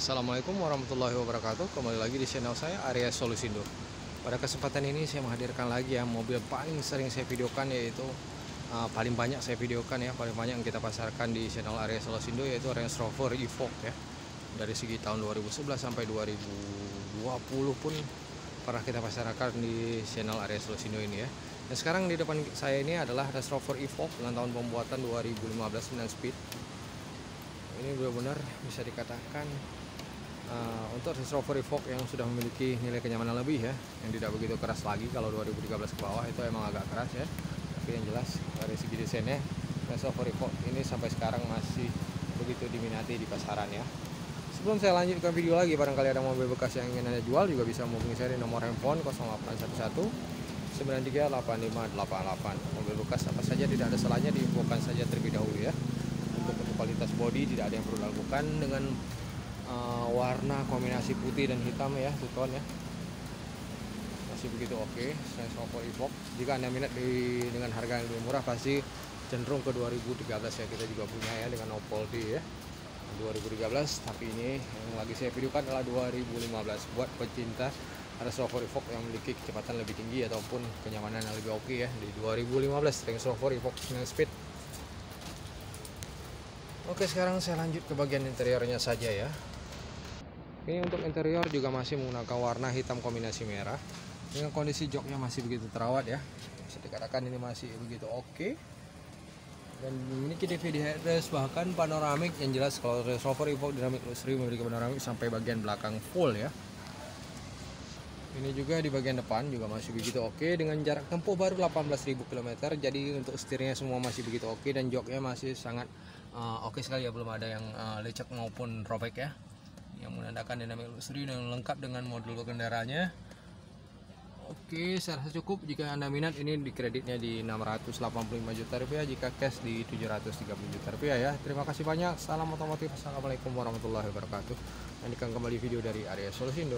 Assalamualaikum warahmatullahi wabarakatuh. Kembali lagi di channel saya Arya Solusindo. Pada kesempatan ini saya menghadirkan lagi ya Mobil paling sering saya videokan yaitu uh, Paling banyak saya videokan ya Paling banyak yang kita pasarkan di channel Arya Solusindo Yaitu Range Rover Evoque ya. Dari segi tahun 2011 sampai 2020 pun Pernah kita pasarkan di channel Arya Solusindo ini ya. Dan sekarang di depan saya ini adalah Range Rover Evoque Dengan tahun pembuatan 2015 9 speed. Ini benar-benar bisa dikatakan uh, untuk Range Rover yang sudah memiliki nilai kenyamanan lebih ya yang tidak begitu keras lagi kalau 2013 ke bawah itu emang agak keras ya. Tapi yang jelas dari segi desainnya Range Rover Evoque ini sampai sekarang masih begitu diminati di pasaran ya. Sebelum saya lanjutkan video lagi barangkali ada mobil bekas yang ingin anda jual juga bisa menghubungi saya di nomor handphone 0811 938588 mobil bekas apa saja tidak ada salahnya diinfokan saja terlebih dahulu ya. Kualitas body tidak ada yang perlu dilakukan dengan warna kombinasi putih dan hitam ya tuton ya. Masih begitu oke okay. saya Oppo Evoque jika anda minat di, dengan harga yang lebih murah pasti cenderung ke 2013 ya kita juga punya ya dengan Oppo D ya 2013 tapi ini yang lagi saya videokan adalah 2015 buat pecinta ada Rover Evoque yang memiliki kecepatan lebih tinggi ataupun kenyamanan yang lebih oke okay ya di 2015 Range Rover Evoque 9 Speed. Oke sekarang saya lanjut ke bagian interiornya saja ya Ini untuk interior juga masih menggunakan warna hitam kombinasi merah. Dengan kondisi joknya masih begitu terawat ya. Bisa dikatakan ini masih begitu oke. Okay. Dan memiliki DVD headrest bahkan panoramik yang jelas kalau Range Rover Evoque Dynamic Luxury memiliki panoramik sampai bagian belakang full ya. Ini juga di bagian depan juga masih begitu oke. Dengan jarak tempuh baru 18.000 km jadi untuk setirnya semua masih begitu oke dan joknya masih sangat uh, oke sekali ya. Belum ada yang uh, lecek maupun robek ya yang menandakan dynamic luxury yang lengkap dengan modul kendaraannya Oke, saya cukup jika Anda minat ini di kreditnya di 685 juta rupiah jika cash di 730 juta rupiah ya. Terima kasih banyak. Salam otomotif. Assalamualaikum warahmatullahi wabarakatuh. Lanjutkan kembali video dari Arya Solusindo.